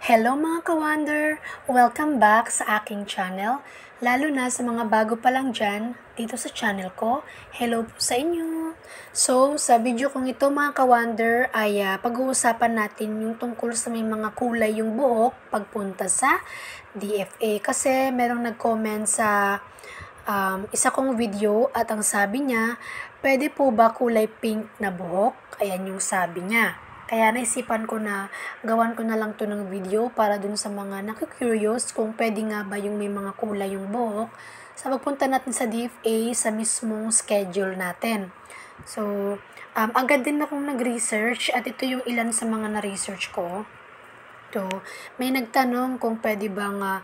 Hello mga ka-wonder! Welcome back sa aking channel, lalo na sa mga bago pa lang dyan dito sa channel ko. Hello po sa inyo! So, sa video kong ito mga ka-wonder ay uh, pag-uusapan natin yung tungkol sa may mga kulay yung buhok pagpunta sa DFA. Kasi merong nag-comment sa um, isa kong video at ang sabi niya, pwede po ba kulay pink na buhok? Ayan yung sabi niya. Kaya naisipan ko na gawan ko na lang to ng video para dun sa mga nakikurious kung pwede nga ba yung may mga kulay yung buhok sa pagpunta natin sa DFA sa mismong schedule natin. So, um, agad din akong nag-research at ito yung ilan sa mga na-research ko. So, may nagtanong kung pwede bang uh,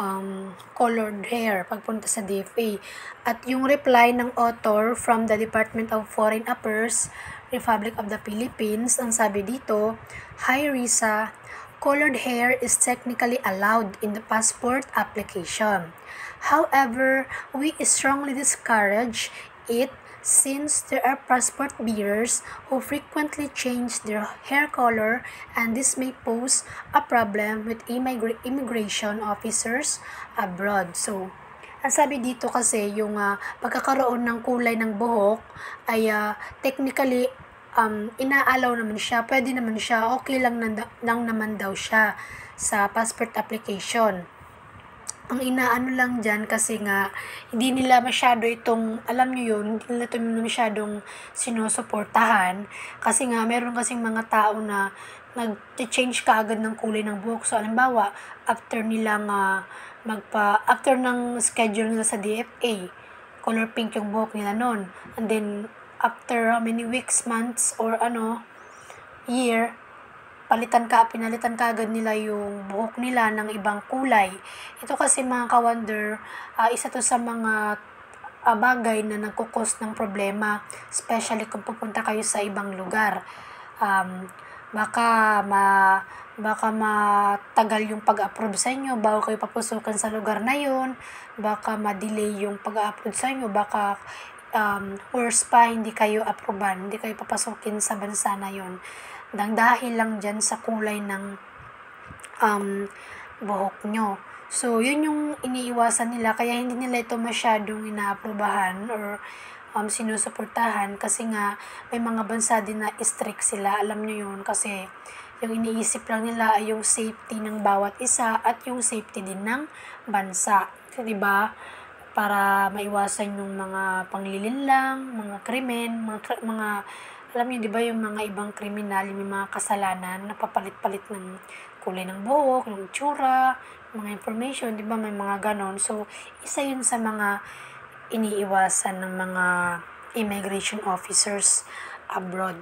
um, colored hair pagpunta sa DFA. At yung reply ng author from the Department of Foreign Affairs Republic of the Philippines, ang sabi dito, Hi Risa, colored hair is technically allowed in the passport application. However, we strongly discourage it since there are passport bearers who frequently change their hair color and this may pose a problem with immigra- immigration officers abroad. So, ang sabi dito kasi yung uh, pagkakaroon ng kulay ng buhok ay uh, technically um, inaalaw naman siya, pwede naman siya, okay lang, nanda, lang naman daw siya sa passport application. Ang inaano lang dyan kasi nga, hindi nila masyado itong, alam nyo yun, hindi nila ito masyadong sinusuportahan. Kasi nga, meron kasing mga tao na nag-change ka agad ng kulay ng buhok. So, alimbawa, after nilang uh, magpa, after ng schedule nila sa DFA, color pink yung buhok nila noon. And then, after how many weeks, months, or ano, year, palitan ka, pinalitan ka agad nila yung buhok nila ng ibang kulay. Ito kasi mga ka-wonder, uh, isa to sa mga uh, bagay na nagkukos ng problema, especially kung pupunta kayo sa ibang lugar. Um, baka ma baka matagal yung pag-approve sa inyo bago kayo papusukan sa lugar na yon baka ma-delay yung pag-upload sa inyo. Baka um, worse pa, hindi kayo aproban, hindi kayo papasukin sa bansa na yon Dang dahil lang dyan sa kulay ng um, buhok nyo. So, yun yung iniiwasan nila, kaya hindi nila ito masyadong inaaprobahan or um, sinusuportahan kasi nga may mga bansa din na strict sila, alam nyo yun, kasi yung iniisip lang nila ay yung safety ng bawat isa at yung safety din ng bansa. So, diba? para maiwasan yung mga panglilinlang, mga krimen, mga, mga alam niyo 'di ba yung mga ibang kriminal, yung mga kasalanan na papalit-palit ng kulay ng buhok, ng itsura, mga information, 'di ba may mga ganon. So, isa 'yun sa mga iniiwasan ng mga immigration officers abroad.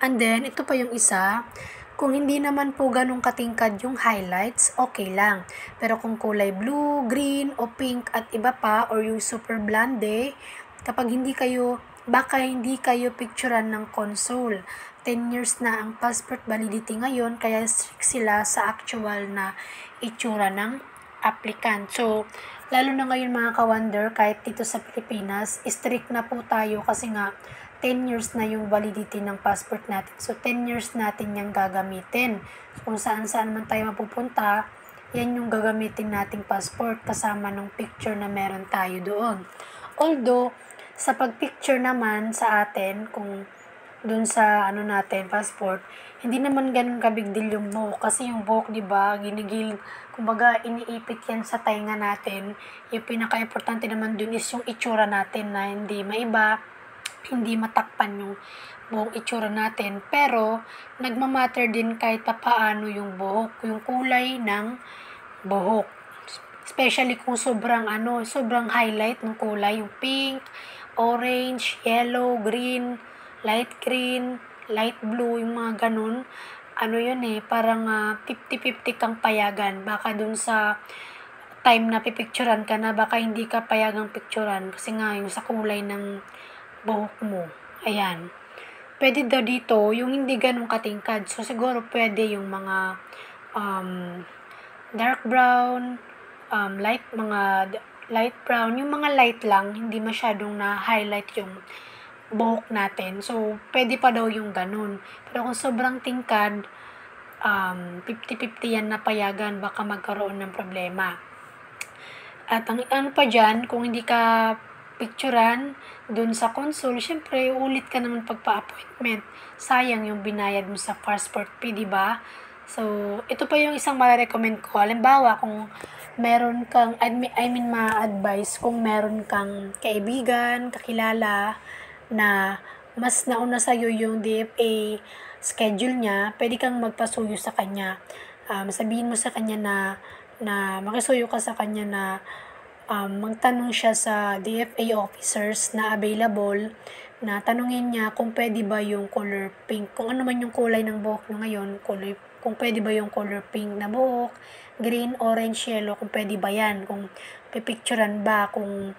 And then, ito pa yung isa, kung hindi naman po ganun katingkad yung highlights, okay lang. Pero kung kulay blue, green, o pink at iba pa, or yung super blonde, kapag hindi kayo, baka hindi kayo picturean ng console. 10 years na ang passport validity ngayon, kaya strict sila sa actual na itsura ng applicant. So, lalo na ngayon mga ka-wonder, kahit dito sa Pilipinas, strict na po tayo kasi nga 10 years na yung validity ng passport natin. So, 10 years natin yung gagamitin. Kung saan-saan man tayo mapupunta, yan yung gagamitin nating passport kasama ng picture na meron tayo doon. Although, sa pagpicture naman sa atin, kung dun sa ano natin, passport, hindi naman ganun kabig deal yung buhok. Kasi yung buhok, di ba, ginigil, kumbaga, iniipit yan sa tainga natin. Yung pinaka-importante naman dun is yung itsura natin na hindi maiba, hindi matakpan yung buong itsura natin. Pero, nagmamatter din kahit papaano yung buhok, yung kulay ng buhok. Especially kung sobrang ano, sobrang highlight ng kulay, yung pink, orange, yellow, green, light green, light blue, yung mga ganun. Ano yun eh, parang uh, ah, 50-50 kang payagan. Baka dun sa time na pipicturan ka na, baka hindi ka payagang picturan. Kasi nga, yung sa kulay ng buhok mo. Ayan. Pwede daw dito, yung hindi ganun katingkad. So, siguro pwede yung mga um, dark brown, um, light, mga light brown, yung mga light lang, hindi masyadong na-highlight yung buhok natin. So, pwede pa daw yung ganun. Pero kung sobrang tingkad, um, 50-50 yan na payagan, baka magkaroon ng problema. At ang ano pa dyan, kung hindi ka picturean dun sa console, syempre, ulit ka naman pagpa-appointment. Sayang yung binayad mo sa passport fee, di ba? So, ito pa yung isang mara-recommend ko. Halimbawa, kung meron kang, I mean, ma-advise kung meron kang kaibigan, kakilala, na mas nauna sa'yo yung DFA schedule niya, pwede kang magpasuyo sa kanya. Um, sabihin mo sa kanya na, na makisuyo ka sa kanya na um, magtanong siya sa DFA officers na available na tanungin niya kung pwede ba yung color pink, kung ano man yung kulay ng buhok niya ngayon, color, kung pwede ba yung color pink na buhok, green, orange, yellow, kung pwede ba yan, kung pipicturean ba, kung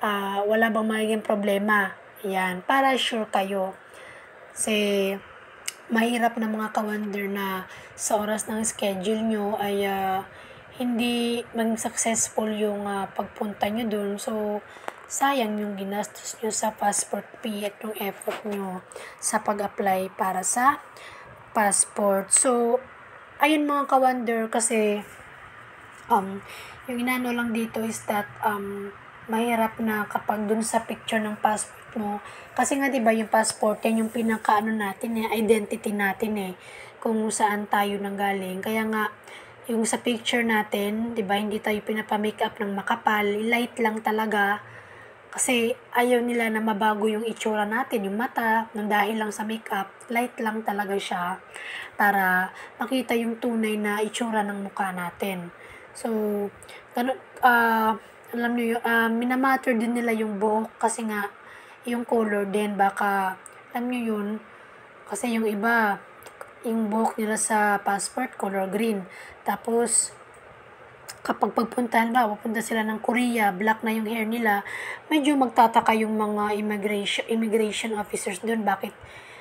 uh, wala bang magiging problema. Yan, para sure kayo. Kasi, mahirap na mga kawander na sa oras ng schedule nyo ay uh, hindi maging successful yung uh, pagpunta nyo dun. So, sayang yung ginastos nyo sa passport fee at yung effort nyo sa pag-apply para sa passport. So, ayun mga ka-wonder kasi um, yung inano lang dito is that um, mahirap na kapag dun sa picture ng passport mo, kasi nga 'di ba yung passport yan yung pinaka ano natin eh, identity natin eh, kung saan tayo nanggaling. Kaya nga yung sa picture natin, 'di ba, hindi tayo pinapa-makeup ng makapal, light lang talaga. Kasi ayaw nila na mabago yung itsura natin, yung mata, nang dahil lang sa makeup, light lang talaga siya para makita yung tunay na itsura ng mukha natin. So, ganun, uh, alam niyo, uh, minamatter din nila yung buhok kasi nga, yung color din, baka, alam niyo yun, kasi yung iba, yung buhok nila sa passport, color green. Tapos, kapag pagpuntahan ba, pupunta sila ng Korea, black na yung hair nila, medyo magtataka yung mga immigration, immigration officers doon, bakit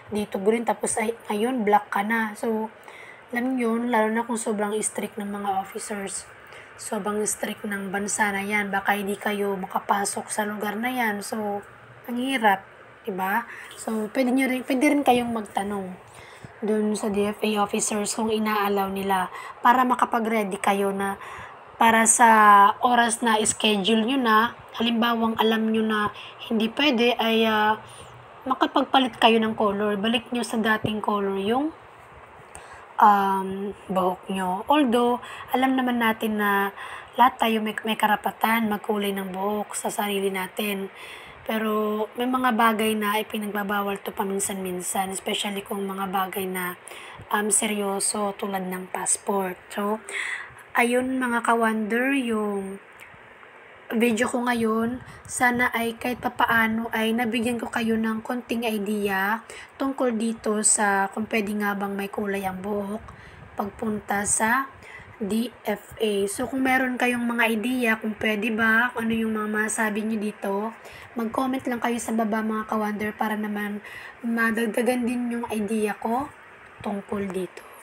dito green, tapos ay, ngayon black ka na. So, alam yun, lalo na kung sobrang strict ng mga officers. Sobrang strict ng bansa na yan, baka hindi kayo makapasok sa lugar na yan. So, ang hirap, diba? So, pwede, nyo rin, pwede rin kayong magtanong dun sa DFA officers kung inaalaw nila para makapag-ready kayo na para sa oras na schedule nyo na, halimbawang alam nyo na hindi pwede ay uh, makapagpalit kayo ng color. Balik nyo sa dating color yung um, buhok nyo. Although, alam naman natin na lahat tayo may, may karapatan magkulay ng buhok sa sarili natin. Pero may mga bagay na ipinagbabawal to paminsan-minsan, especially kung mga bagay na um, seryoso tulad ng passport. So, ayun mga ka-wonder yung video ko ngayon. Sana ay kahit papaano ay nabigyan ko kayo ng konting idea tungkol dito sa kung pwede nga bang may kulay ang buhok pagpunta sa DFA. So, kung meron kayong mga idea kung pwede ba, kung ano yung mga masabi nyo dito, mag-comment lang kayo sa baba mga kawander para naman madagdagan din yung idea ko tungkol dito.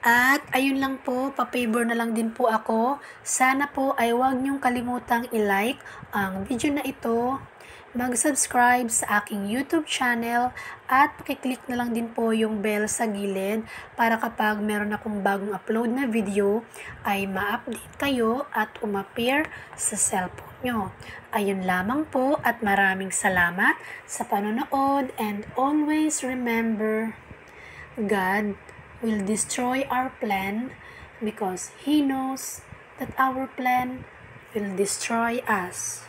At ayun lang po, pa-favor na lang din po ako. Sana po ay huwag niyong kalimutang i-like ang video na ito mag-subscribe sa aking YouTube channel at pakiclick na lang din po yung bell sa gilid para kapag meron akong bagong upload na video ay ma-update kayo at umappear sa cellphone nyo. Ayun lamang po at maraming salamat sa panonood and always remember God will destroy our plan because He knows that our plan will destroy us.